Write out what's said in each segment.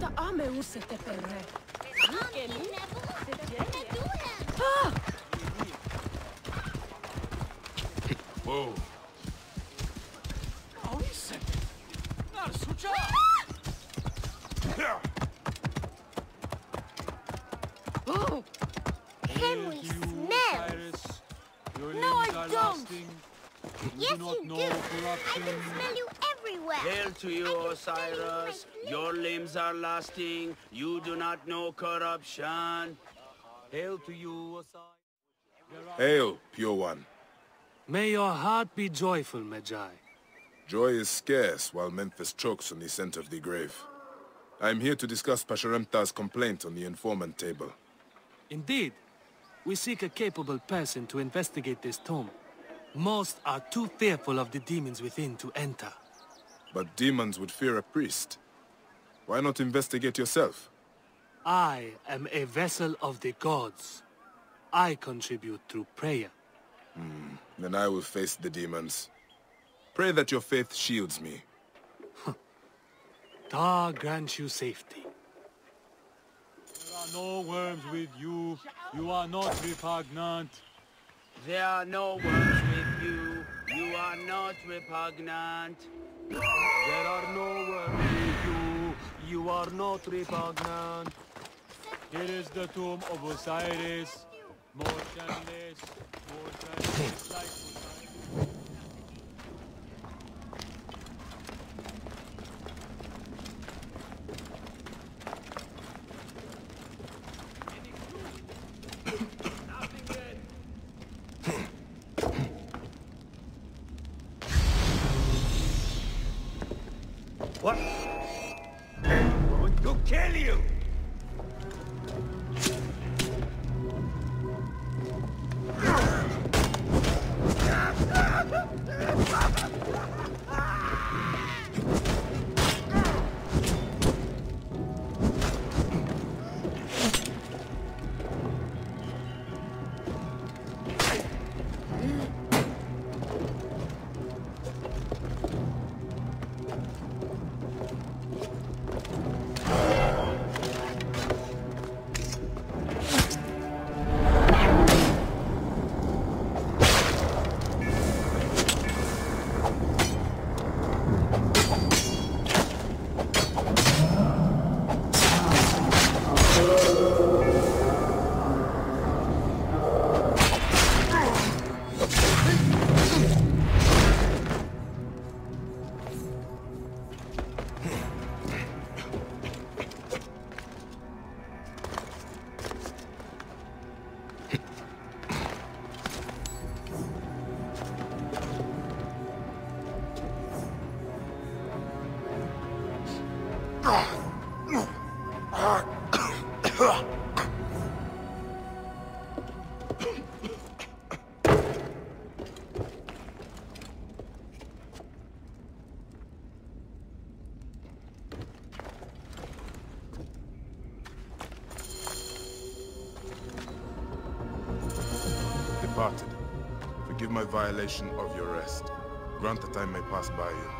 Ta ame usete perre. Whoa. Oh, Can we smell? No, I don't. Yes, you do. I can smell you everywhere. Hail to you, I can smell you Osiris. Your limbs are lasting. You do not know corruption. Hail to you, Osiris. Hail, pure one. May your heart be joyful, Medjay. Joy is scarce while Memphis chokes on the scent of the grave. I am here to discuss Pasharemta's complaint on the informant table. Indeed, we seek a capable person to investigate this tomb. Most are too fearful of the demons within to enter. But demons would fear a priest. Why not investigate yourself? I am a vessel of the gods. I contribute through prayer. Hmm, then I will face the demons. Pray that your faith shields me. Ta grant you safety. There are no worms with you. You are not repugnant. There are no worms with you. You are not repugnant. There are no with you. You are not repugnant. Here is the tomb of Osiris. Motionless, motionless like What? To kill you! Departed. Forgive my violation of your rest. Grant that I may pass by you.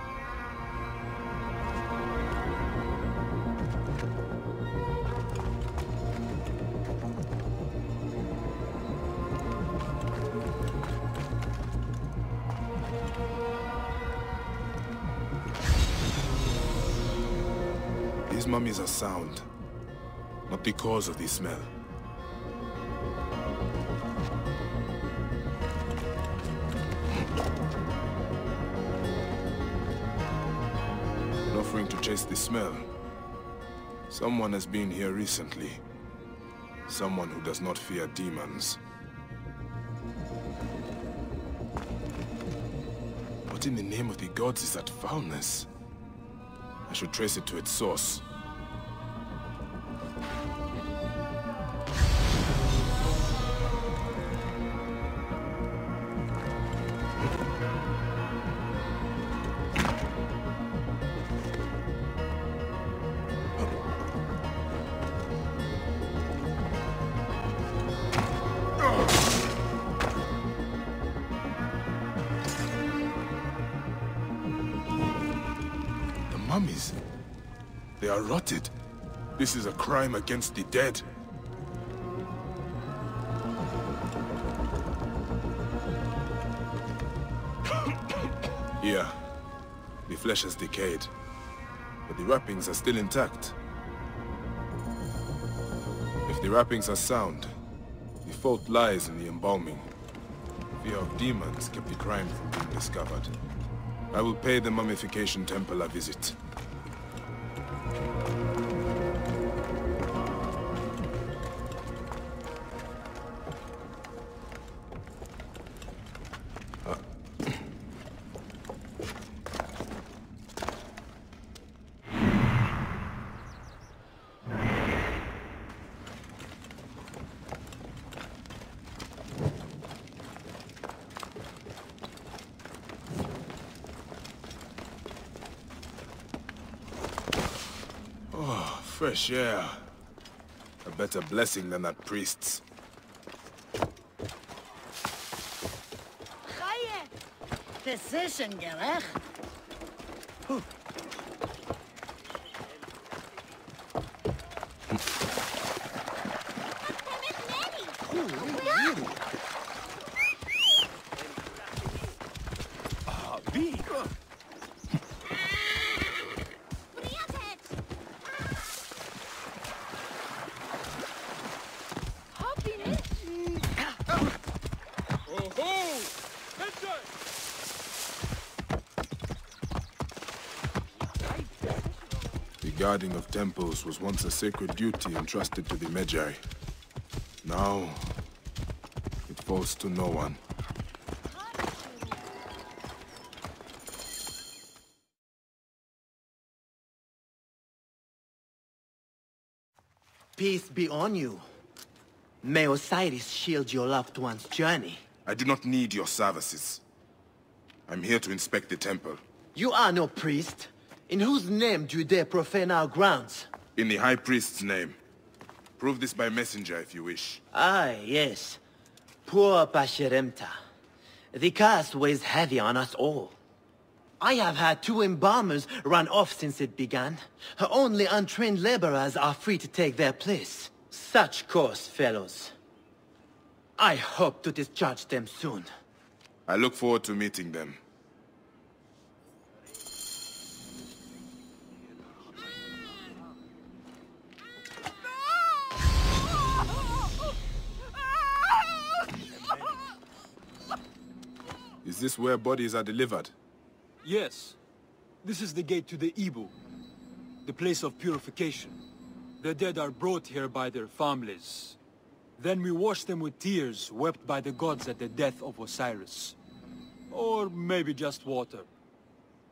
Mummies are sound, not because of the smell. offering to chase the smell. Someone has been here recently. Someone who does not fear demons. What in the name of the gods is that foulness? I should trace it to its source. Are rotted. This is a crime against the dead. Here, the flesh has decayed, but the wrappings are still intact. If the wrappings are sound, the fault lies in the embalming. Fear of demons kept the crime from being discovered. I will pay the Mummification Temple a visit. Fresh air. A better blessing than that priest's. Ga je? Decision gerecht. Ah, The guarding of temples was once a sacred duty entrusted to the Medjay. Now, it falls to no one. Peace be on you. May Osiris shield your loved one's journey. I do not need your services. I'm here to inspect the temple. You are no priest. In whose name do you dare profane our grounds? In the High Priest's name. Prove this by messenger if you wish. Ah, yes. Poor Pasherimta. The curse weighs heavy on us all. I have had two embalmers run off since it began. Her Only untrained laborers are free to take their place. Such course, fellows. I hope to discharge them soon. I look forward to meeting them. Is this where bodies are delivered? Yes. This is the gate to the Ibu, the place of purification. The dead are brought here by their families. Then we wash them with tears wept by the gods at the death of Osiris. Or maybe just water.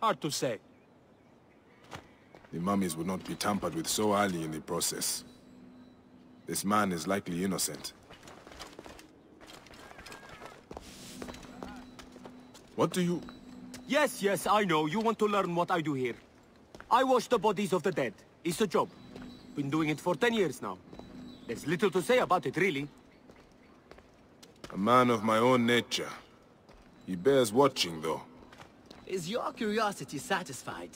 Hard to say. The mummies would not be tampered with so early in the process. This man is likely innocent. What do you... Yes, yes, I know. You want to learn what I do here. I wash the bodies of the dead. It's a job. Been doing it for ten years now. There's little to say about it, really. A man of my own nature. He bears watching, though. Is your curiosity satisfied?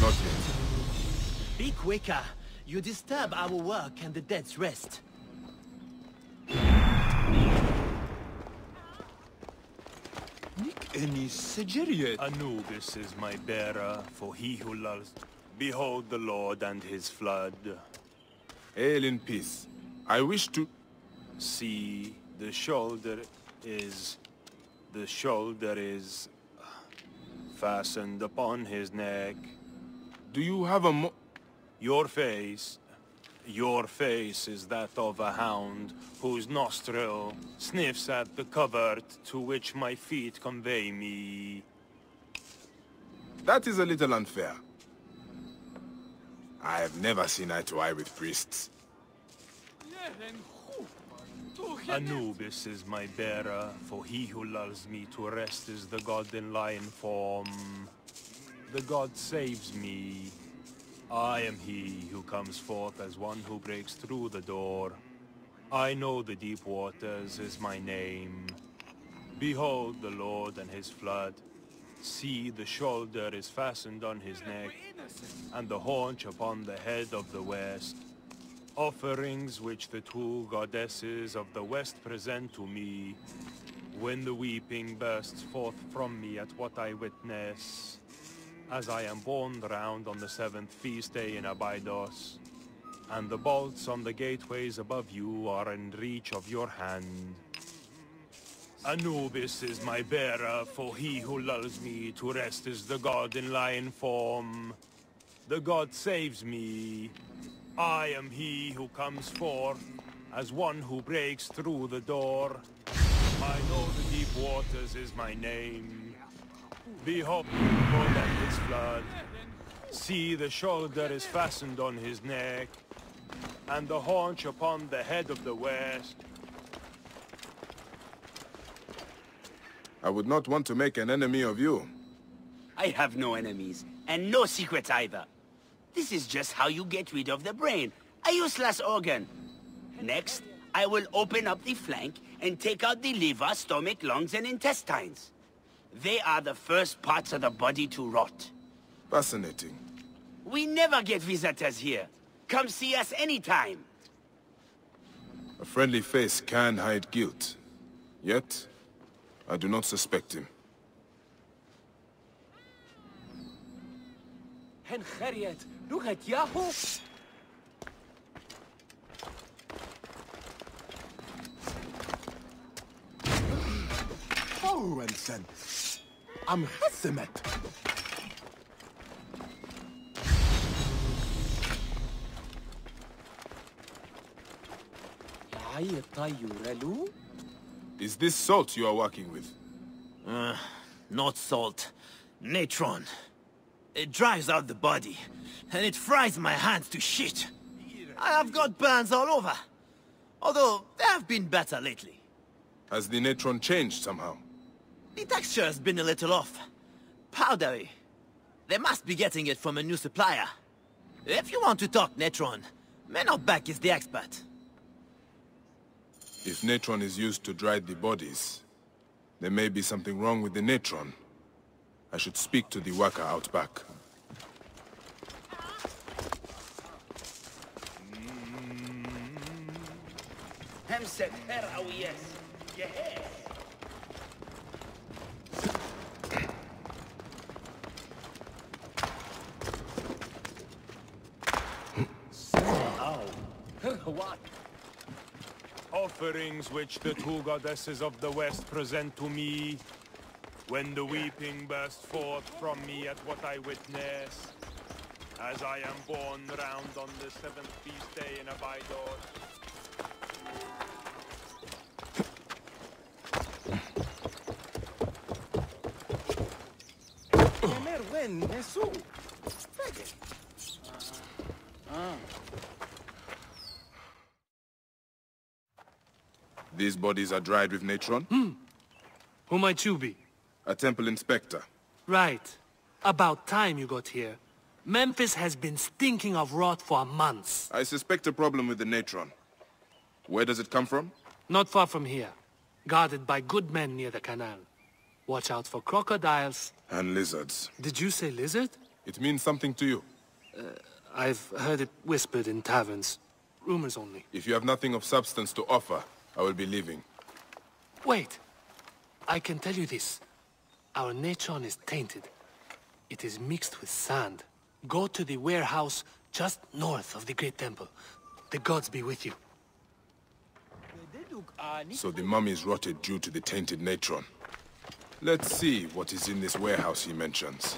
Not yet. Be quicker. You disturb our work and the dead's rest. Any Sigiriot? Anubis is my bearer, for he who loves... Behold the Lord and his flood. Hail in peace. I wish to... See, the shoulder is... The shoulder is... Uh, fastened upon his neck. Do you have a mo... Your face... Your face is that of a hound whose nostril sniffs at the covert to which my feet convey me. That is a little unfair. I have never seen eye to eye with priests. Anubis is my bearer, for he who lulls me to rest is the god in lion form. The god saves me. I am he who comes forth as one who breaks through the door. I know the deep waters is my name. Behold the Lord and his flood. See, the shoulder is fastened on his neck, and the haunch upon the head of the west. Offerings which the two goddesses of the west present to me, when the weeping bursts forth from me at what I witness, as I am borne round on the seventh feast day in Abydos, and the bolts on the gateways above you are in reach of your hand. Anubis is my bearer, for he who lulls me to rest is the god in lion form. The god saves me. I am he who comes forth, as one who breaks through the door. I know the deep waters is my name. Behold, behold at his flood. See, the shoulder is fastened on his neck, and the haunch upon the head of the west. I would not want to make an enemy of you. I have no enemies, and no secrets either. This is just how you get rid of the brain, a useless organ. Next, I will open up the flank and take out the liver, stomach, lungs, and intestines. They are the first parts of the body to rot. Fascinating. We never get visitors here. Come see us anytime. A friendly face can hide guilt. Yet, I do not suspect him. Hen Chariot, Ruchet Yahoo! Owenson. I'm Hesimet. Is this salt you are working with? Uh, not salt. Natron. It dries out the body, and it fries my hands to shit. I have got burns all over. Although, they have been better lately. Has the natron changed somehow? The texture has been a little off. Powdery. They must be getting it from a new supplier. If you want to talk Natron, Menobek is the expert. If Natron is used to dry the bodies, there may be something wrong with the Natron. I should speak to the worker out back. Hemset Herawiyes. Yes. what? Offerings which the two goddesses of the west present to me, when the weeping burst forth from me at what I witness, as I am borne round on the seventh feast day in Abydos. These bodies are dried with natron? Hmm. Who might you be? A temple inspector. Right. About time you got here. Memphis has been stinking of rot for months. I suspect a problem with the natron. Where does it come from? Not far from here. Guarded by good men near the canal. Watch out for crocodiles. And lizards. Did you say lizard? It means something to you. I've heard it whispered in taverns. Rumors only. If you have nothing of substance to offer, I will be leaving. Wait. I can tell you this. Our natron is tainted. It is mixed with sand. Go to the warehouse just north of the Great Temple. The gods be with you. So the mummy is rotted due to the tainted natron. Let's see what is in this warehouse he mentions.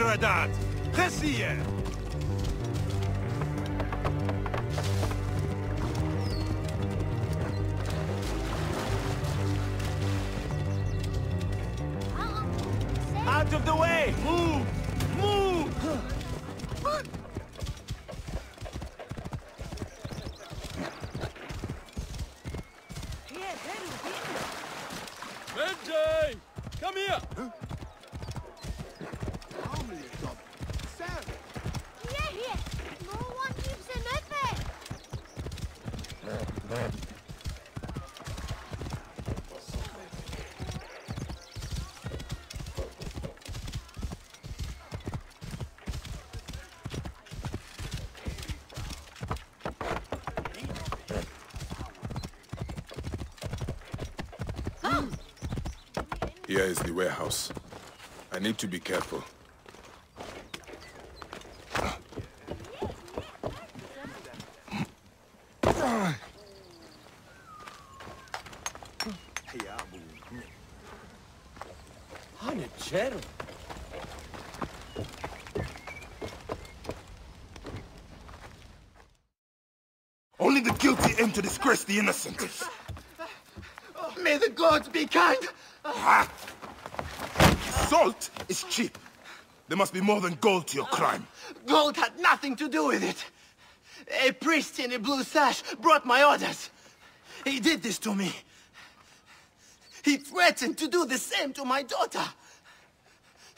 inderdaad. Precies. Out of the way! Move! Move! Benji! Come here! Huh? Here is the warehouse. I need to be careful. Hanachero. Only the guilty aim to disgrace the innocent. May the gods be kind! Salt is cheap. There must be more than gold to your crime. Gold had nothing to do with it. A priest in a blue sash brought my orders. He did this to me. He threatened to do the same to my daughter.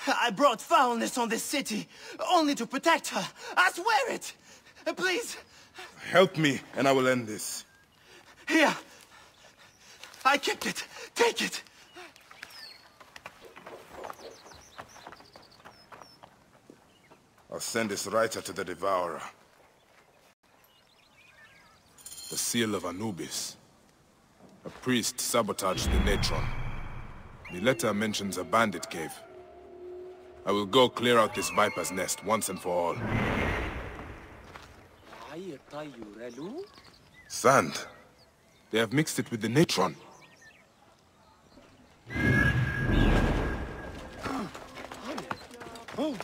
I brought foulness on this city, only to protect her. I swear it! Please, Help me, and I will end this. here. I kept it. Take it. I'll send this writer to the Devourer. The seal of Anubis. A priest sabotaged the Natron. The letter mentions a bandit cave. I will go clear out this viper's nest once and for all. Sand. They have mixed it with the Natron. Bill!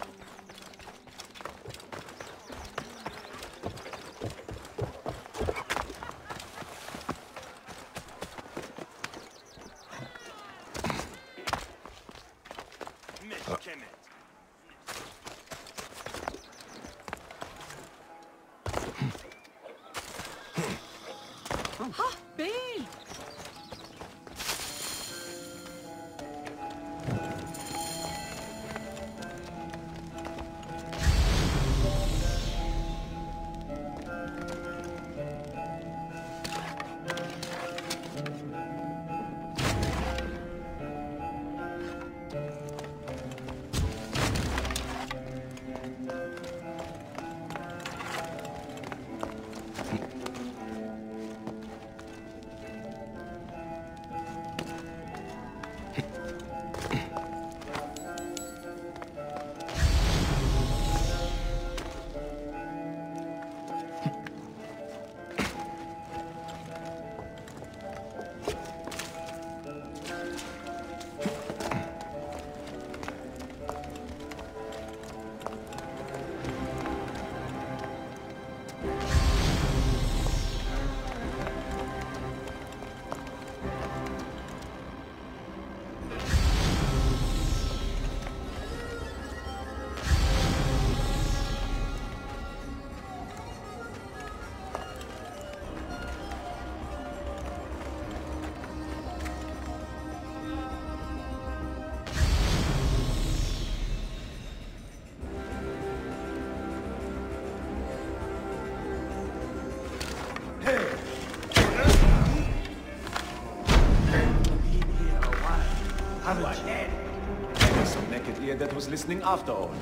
Was listening after all.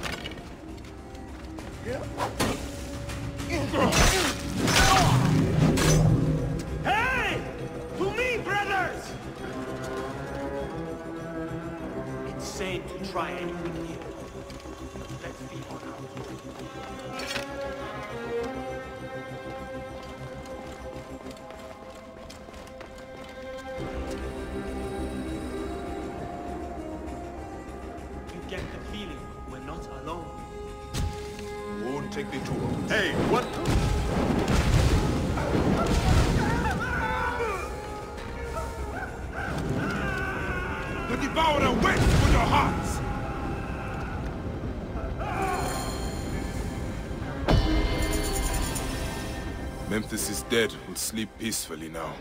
Hey! To me, brothers! Insane to try anything here. Let's be honest. Get the feeling when not alone. Won't take me the tour. Hey, what? The Devourer waits for your hearts! Memphis is dead. We'll sleep peacefully now.